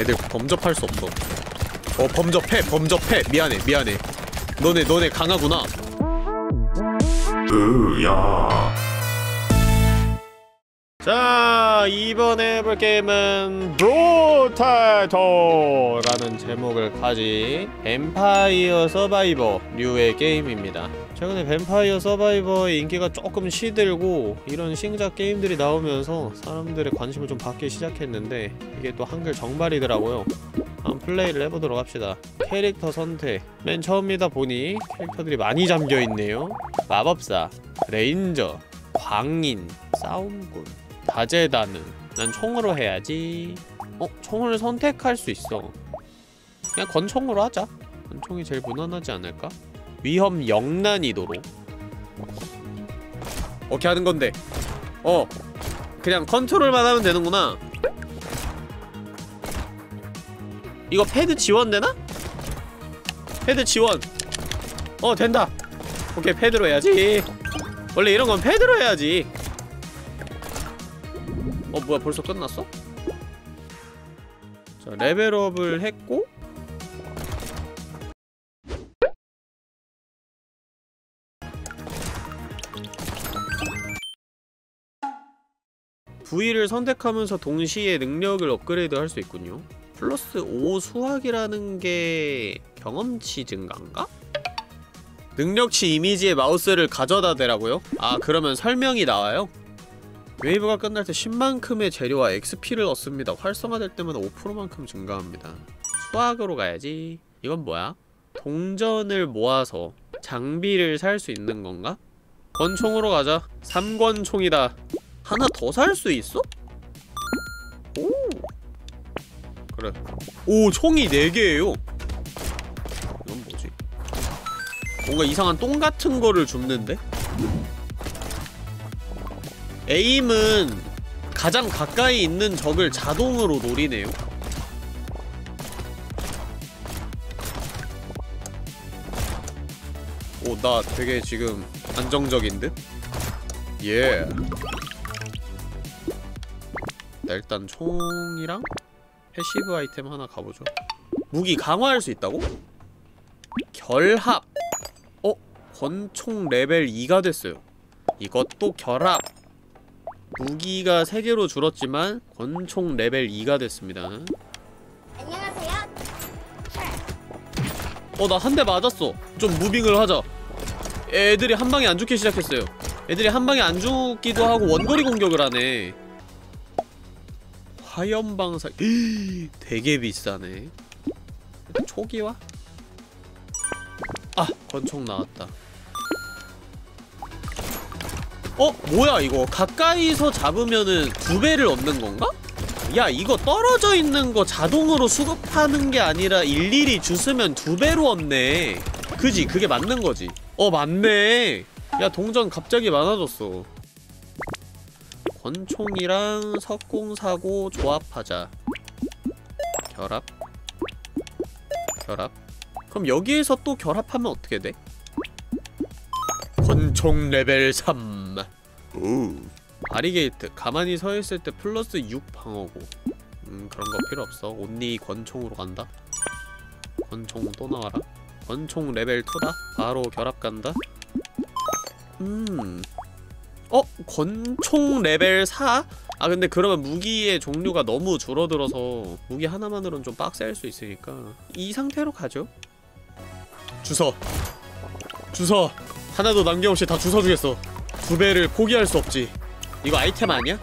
애들 범접할 수 없어. 어 범접해 범접해. 미안해 미안해. 너네 너네 강하구나. 으야. 자 이번에 해볼 게임은 브로탈토라는 제목을 가진 뱀파이어 서바이버 류의 게임입니다 최근에 뱀파이어 서바이버의 인기가 조금 시들고 이런 신작 게임들이 나오면서 사람들의 관심을 좀 받기 시작했는데 이게 또 한글 정발이더라고요. 한번 플레이를 해보도록 합시다. 캐릭터 선택. 맨 처음이다 보니 캐릭터들이 많이 잠겨있네요. 마법사, 레인저, 광인, 싸움꾼 다재다능. 난 총으로 해야지. 어? 총을 선택할 수 있어. 그냥 권총으로 하자. 권총이 제일 무난하지 않을까? 위험 영난이도로. 어떻게 하는 건데. 어 그냥 컨트롤만 하면 되는구나. 이거 패드 지원되나? 패드 지원. 어 된다. 오케이 패드로 해야지. 원래 이런 건 패드로 해야지. 어 뭐야 벌써 끝났어? 자 레벨업을 했고 V를 선택하면서 동시에 능력을 업그레이드 할 수 있군요 플러스 5 수학이라는 게 경험치 증가인가? 능력치 이미지에 마우스를 가져다 대라고요? 아 그러면 설명이 나와요? 웨이브가 끝날 때 10만큼의 재료와 XP를 얻습니다. 활성화될 때마다 5%만큼 증가합니다. 수학으로 가야지. 이건 뭐야? 동전을 모아서 장비를 살 수 있는 건가? 권총으로 가자. 3권총이다. 하나 더 살 수 있어? 오. 그래. 오, 총이 4개예요. 이건 뭐지? 뭔가 이상한 똥 같은 거를 줍는데? 에임은 가장 가까이 있는 적을 자동으로 노리네요. 오, 나 되게 지금 안정적인 듯? 예. 나 일단 총이랑 passive 아이템 하나 가보죠. 무기 강화할 수 있다고? 결합! 어? 권총 레벨 2가 됐어요. 이것도 결합! 무기가 3개로 줄었지만 권총 레벨 2가 됐습니다 안녕하세요. 어 나 한 대 맞았어 좀 무빙을 하자 애들이 한 방에 안 죽기 시작했어요 애들이 한 방에 안 죽기도 하고 원거리 공격을 하네 화염방사 되게 비싸네 초기화? 아 권총 나왔다 어? 뭐야 이거 가까이서 잡으면은 두 배를 얻는 건가? 야 이거 떨어져 있는 거 자동으로 수급하는 게 아니라 일일이 주스면 두 배로 얻네 그지? 그게 맞는 거지 어 맞네 야 동전 갑자기 많아졌어 권총이랑 석궁 사고 조합하자. 결합? 결합? 그럼 여기에서 또 결합하면 어떻게 돼? 권총 레벨 3 오. 바리게이트. 가만히 서있을 때 플러스 6 방어고 음 그런 거 필요 없어. only 권총으로 간다. 권총 또 나와라. 권총 레벨 2다. 바로 결합 간다. 음 어? 권총 레벨 4? 아 근데 그러면 무기의 종류가 너무 줄어들어서 무기 하나만으로는 좀 빡셀 수 있으니까 이 상태로 가죠 주서 주서 하나도 남김없이 다 주워주겠어 두 배를 포기할 수 없지 이거 아이템 아니야?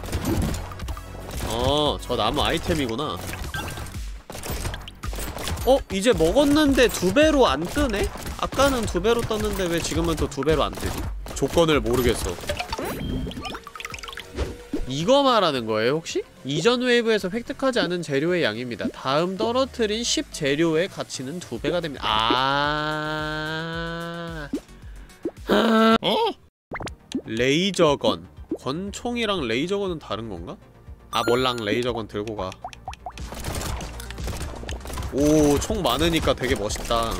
어, 저 나무 아이템이구나 어? 이제 먹었는데 두 배로 안 뜨네? 아까는 두 배로 떴는데 왜 지금은 또 두 배로 안 뜨지? 조건을 모르겠어 이거 말하는 거예요 혹시? 이전 웨이브에서 획득하지 않은 재료의 양입니다. 다음 떨어뜨린 10 재료의 가치는 두 배가 됩니다. 아. 어? 레이저건. 권총이랑 레이저건은 다른 건가? 아 몰랑 레이저건 들고 가. 오, 총 많으니까 되게 멋있다.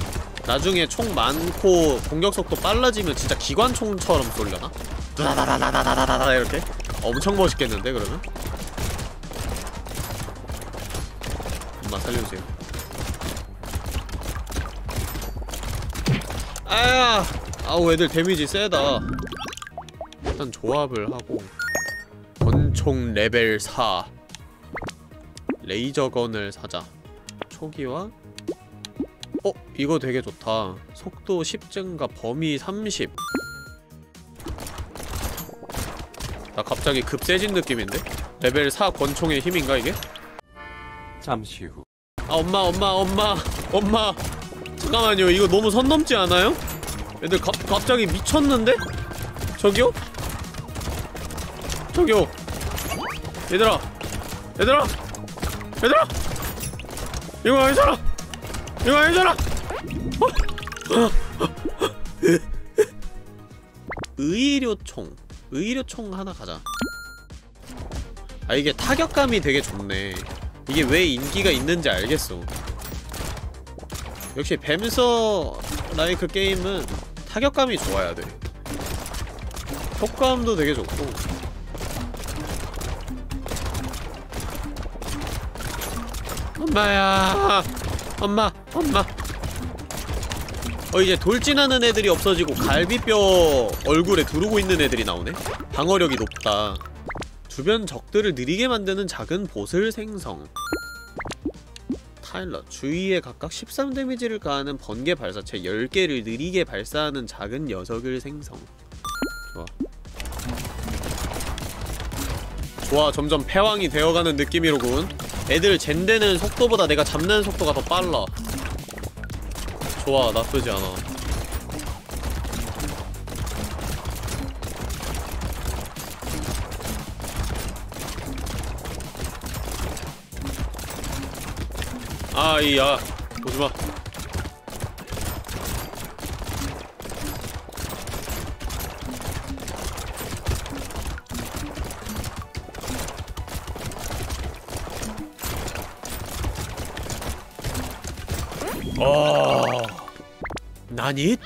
나중에 총 많고 공격 속도 빨라지면 진짜 기관총처럼 쏠려나? 다다다다다다다다 이렇게? 엄청 멋있겠는데 그러면? 잠깐만 살려주세요. 아야 아우 애들 데미지 세다. 일단 조합을 하고. 권총 레벨 4 레이저건을 사자. 초기화. 어? 이거 되게 좋다. 속도 10 증가 범위 30 나 갑자기 급 세진 느낌인데? 레벨 4 권총의 힘인가 이게? 잠시 후 아 엄마 엄마 엄마 엄마 잠깐만요 이거 너무 선 넘지 않아요? 애들 갑, 갑자기 미쳤는데? 저기요? 저기요 얘들아 얘들아 얘들아 이거 아니잖아 이거 아니잖아 어? 의료총 의료총 하나 가자. 아 이게 타격감이 되게 좋네. 이게 왜 인기가 있는지 알겠어. 역시 뱀서 라이크 게임은 타격감이 좋아야 돼. 효과음도 되게 좋고. 엄마야! 엄마! 엄마 어 이제 돌진하는 애들이 없어지고 갈비뼈 얼굴에 두르고 있는 애들이 나오네. 방어력이 높다. 주변 적들을 느리게 만드는 작은 보슬 생성. 타일러 주위에 각각 13 데미지를 가하는 번개 발사체 10개를 느리게 발사하는 작은 녀석을 생성. 좋아. 좋아 점점 패왕이 되어가는 느낌이로군. 애들 젠되는 속도보다 내가 잡는 속도가 더 빨라 좋아 나쁘지 않아. 아이야 오지마 나니?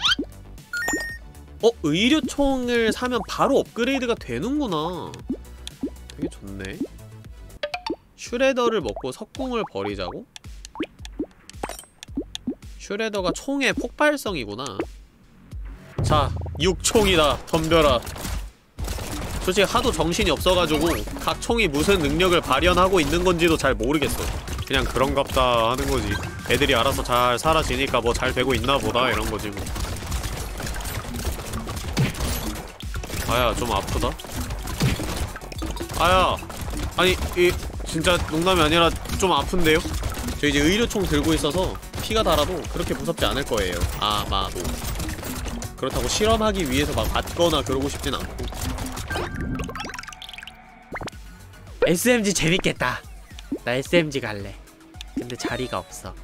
어? 의료총을 사면 바로 업그레이드가 되는구나 되게 좋네 슈레더를 먹고 석궁을 버리자고? 슈레더가 총의 폭발성이구나 자, 6총이다 덤벼라 솔직히 하도 정신이 없어가지고 각 총이 무슨 능력을 발현하고 있는 건지도 잘 모르겠어 그냥 그런갑다 하는 거지 애들이 알아서 잘 사라지니까 뭐 잘 되고 있나 보다 이런 거지 뭐. 아야 좀 아프다. 아야! 아니 이 진짜 농담이 아니라 좀 아픈데요? 저 이제 의료총 들고 있어서 피가 달아도 그렇게 무섭지 않을 거예요. 아마도. 그렇다고 실험하기 위해서 막 맞거나 그러고 싶진 않고. SMG 재밌겠다. 나 SMG 갈래. 근데 자리가 없어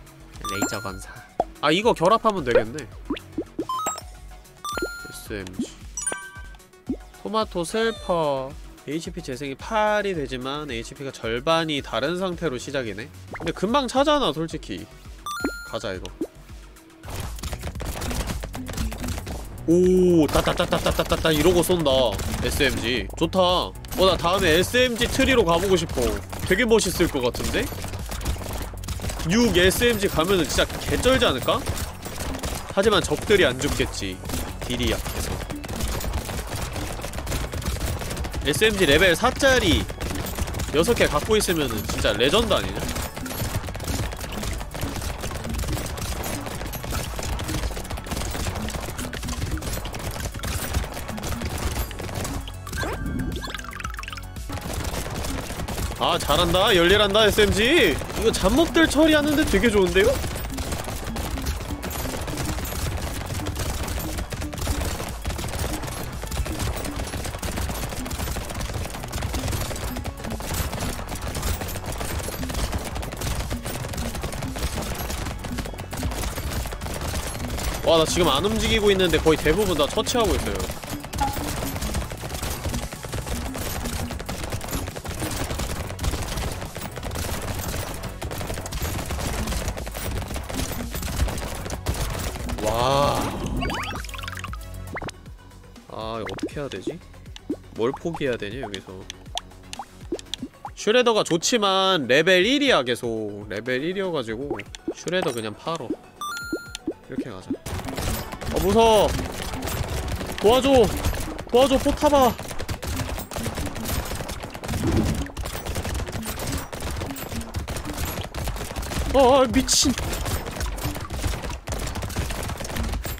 레이저 건사. 아 이거 결합하면 되겠네. SMG 토마토 슬퍼. HP 재생이 8이 되지만 HP가 절반이 다른 상태로 시작이네. 근데 금방 차잖아 솔직히. 가자 이거. 오 따따따따따따따 이러고 쏜다 SMG 좋다. 어 나 다음에 SMG 트리로 가보고 싶어. 되게 멋있을 것 같은데? 6 SMG 가면은 진짜 개쩔지 않을까? 하지만 적들이 안 죽겠지 딜이 약해서 SMG 레벨 4짜리 6개 갖고 있으면은 진짜 레전드 아니냐? 아 잘한다. 열일한다 SMG 이거 잡목들 처리하는데 되게 좋은데요? 와 나 지금 안 움직이고 있는데 거의 대부분 다 처치하고 있어요 와. 아, 이거 어떻게 해야 되지? 뭘 포기해야 되냐, 여기서. shredder가 좋지만 레벨 1이야 계속. 레벨 1이어가지고 shredder 그냥 팔어. 이렇게 가자. 어 무서워. 도와줘. 도와줘 포탑아 어 미친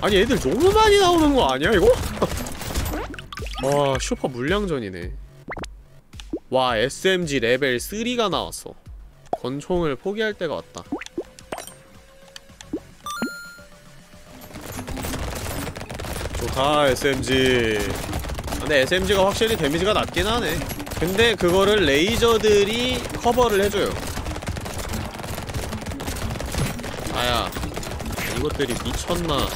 아니 애들 너무 많이 나오는 거 아니야 이거? 와 슈퍼 물량전이네. 와 SMG 레벨 3가 나왔어. 권총을 포기할 때가 왔다. 좋다 SMG 근데 SMG가 확실히 데미지가 낮긴 하네. 근데 그거를 레이저들이 커버를 해줘요. 아야 이것들이 미쳤나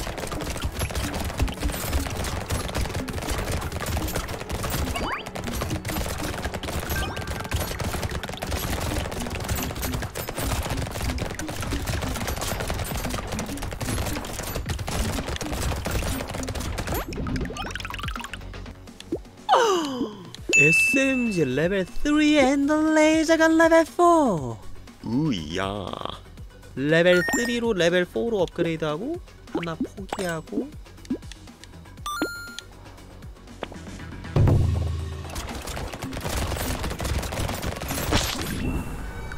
SMG 레벨 3 and 레이저가 레벨 4 우야 레벨 3로 레벨 4로 업그레이드하고 하나 포기하고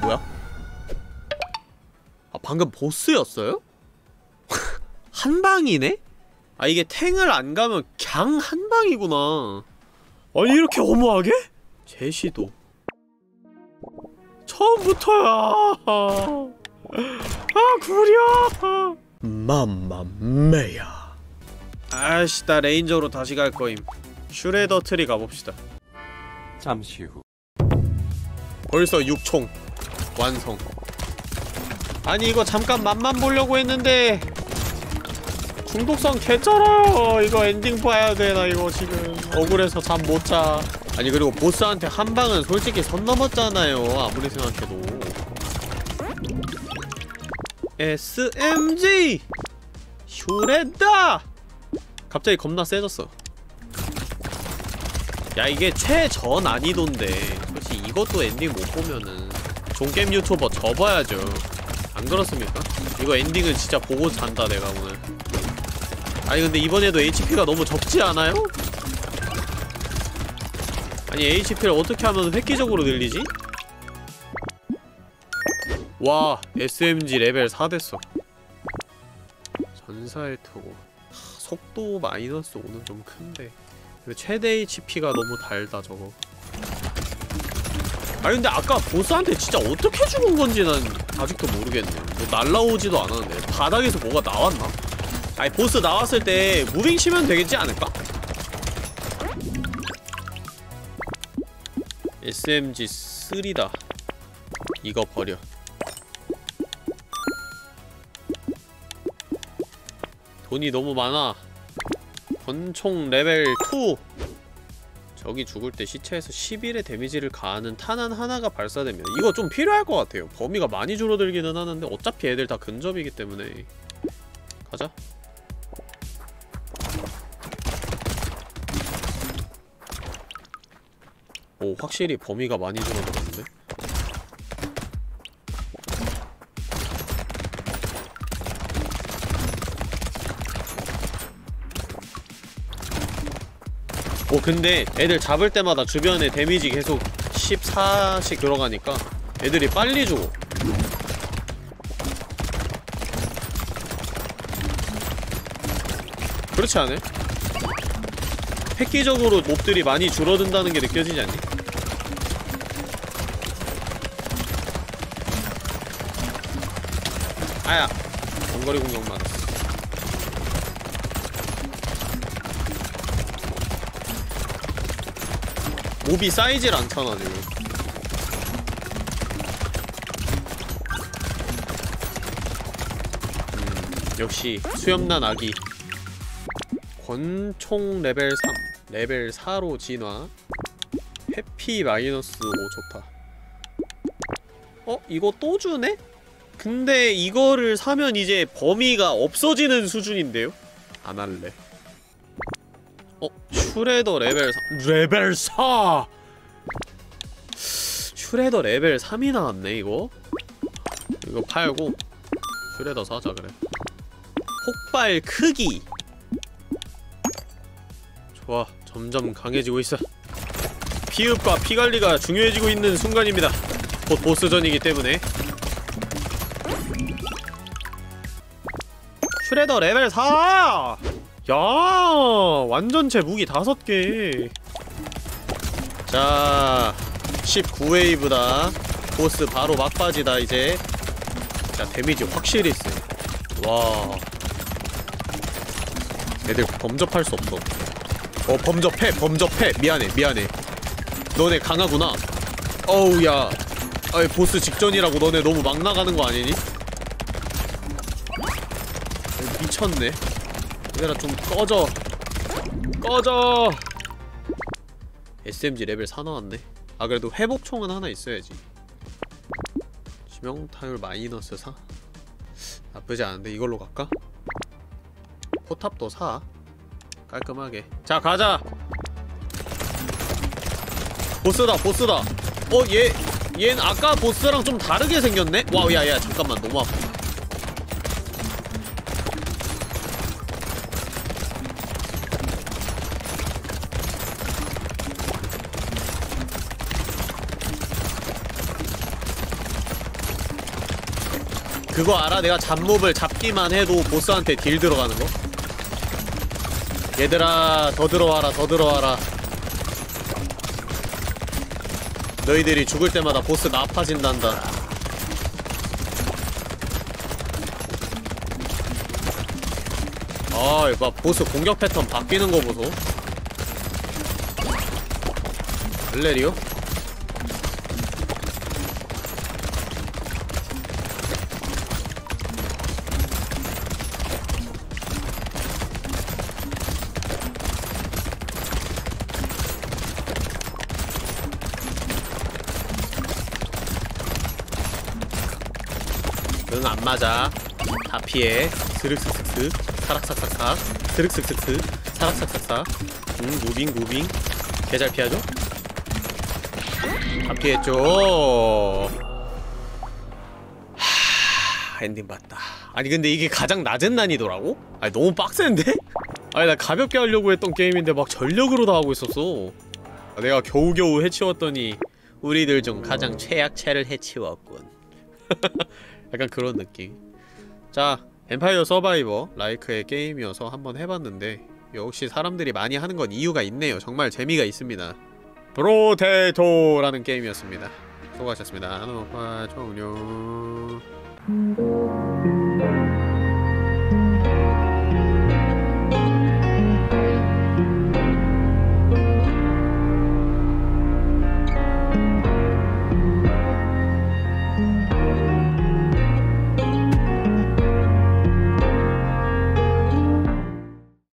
뭐야? 아 방금 보스였어요? 한 방이네? 아 이게 탱을 안 가면 그냥 한 방이구나 아니 이렇게 허무하게? 재시도. 처음부터야! 아 구려 mamma mia야. 아씨 나 레인저로 다시 갈 거임. shredder 트리 가봅시다. 잠시 후. 벌써 6총. 완성. 아니 이거 잠깐 맛만 보려고 했는데 중독성 개쩔어요. 이거 엔딩 봐야 되나 이거 지금. 억울해서 잠 못자 아니 그리고 보스한테 한 방은 솔직히 선 넘었잖아요. 아무리 생각해도. SMG shredder다! 갑자기 겁나 세졌어. 야 이게 최저 난이도인데. 솔직히 이것도 엔딩 못 보면은 종겜 유튜버 접어야죠. 안 그렇습니까? 이거 엔딩은 진짜 보고 잔다 내가 오늘. 아니 근데 이번에도 HP가 너무 적지 않아요? 아니 HP를 어떻게 하면 획기적으로 늘리지? 와 SMG 레벨 4 됐어 전사일 트고 속도 마이너스 5는 좀 큰데 근데 최대 HP가 너무 달다 저거 아니 근데 아까 보스한테 진짜 어떻게 죽은 건지 난 아직도 모르겠네 뭐 날라오지도 않았는데 바닥에서 뭐가 나왔나? 아니 보스 나왔을 때 moving 치면 되겠지 않을까? SMG 3다. 이거 버려. 돈이 너무 많아. 권총 레벨 2 적이 죽을 때 시체에서 11의 데미지를 가하는 탄환 하나가 발사되면 이거 좀 필요할 것 같아요. 범위가 많이 줄어들기는 하는데 어차피 애들 다 근접이기 때문에. 가자 확실히 범위가 많이 줄어들었는데 오 근데 애들 잡을 때마다 주변에 데미지 계속 14씩 들어가니까 애들이 빨리 죽어 그렇지 않아요? 획기적으로 몹들이 많이 줄어든다는 게 느껴지지 않니? 원거리 공격 맞았어 몹이 쌓이질 않잖아 지금 음, 역시 수염난 아기 권총 레벨 3 레벨 4로 진화 회피 마이너스 5 좋다 어? 이거 또 주네? 근데 이거를 사면 이제 범위가 없어지는 수준인데요? 안 할래. 어? shredder 레벨 4 레벨 4! shredder 레벨 3이 나왔네 이거. 이거 팔고 shredder 사자 그래. 폭발 크기. 좋아 점점 강해지고 있어. 피흡과 피관리가 중요해지고 있는 순간입니다. 곧 보스전이기 때문에 shredder 레벨 4! 야 완전체 무기 다섯 개. 자 19웨이브다 보스 바로 막바지다 이제 자 데미지 확실히 세. 와 애들 범접할 수 없어 어 범접해 범접해 미안해 미안해 너네 강하구나 어우 야 아이 보스 직전이라고 너네 너무 막 나가는 거 아니니? 미쳤네. 얘들아 좀 꺼져. 꺼져! SMG 레벨 4 나왔네. 아 그래도 회복총은 하나 있어야지. 치명타율 마이너스 4 나쁘지 않은데 이걸로 갈까? 포탑도 사. 깔끔하게. 자 가자! 보스다 보스다. 어얘 얘는 아까 보스랑 좀 다르게 생겼네? 와우 야야 잠깐만. 너무 아파 그거 알아? 내가 잡몹을 잡기만 해도 보스한테 딜 들어가는 거? 얘들아 더 들어와라 더 들어와라 너희들이 죽을 때마다 보스 나빠진단다 아 이거 봐, 보스 공격 패턴 바뀌는 거 보소 블레리오? 응 안 맞아. 다 피해. 스륵스슥슥. 사락삭삭삭 스륵스슥슥. 사락삭삭삭 응 moving moving. 개 잘 피하죠? 다 피했죠? 하... 엔딩 봤다. 아니 근데 이게 가장 낮은 난이도라고? 아니 너무 빡센데? 아니 나 가볍게 하려고 했던 게임인데 막 전력으로 다 하고 있었어. 아, 내가 겨우겨우 해치웠더니 우리들 중 가장 최약체를 해치웠군 약간 그런 느낌. 자 엠파이어 서바이버 라이크의 게임이어서 한번 해봤는데 역시 사람들이 많이 하는 건 이유가 있네요. 정말 재미가 있습니다. 프로테토라는 게임이었습니다. 수고하셨습니다. 녹화 종료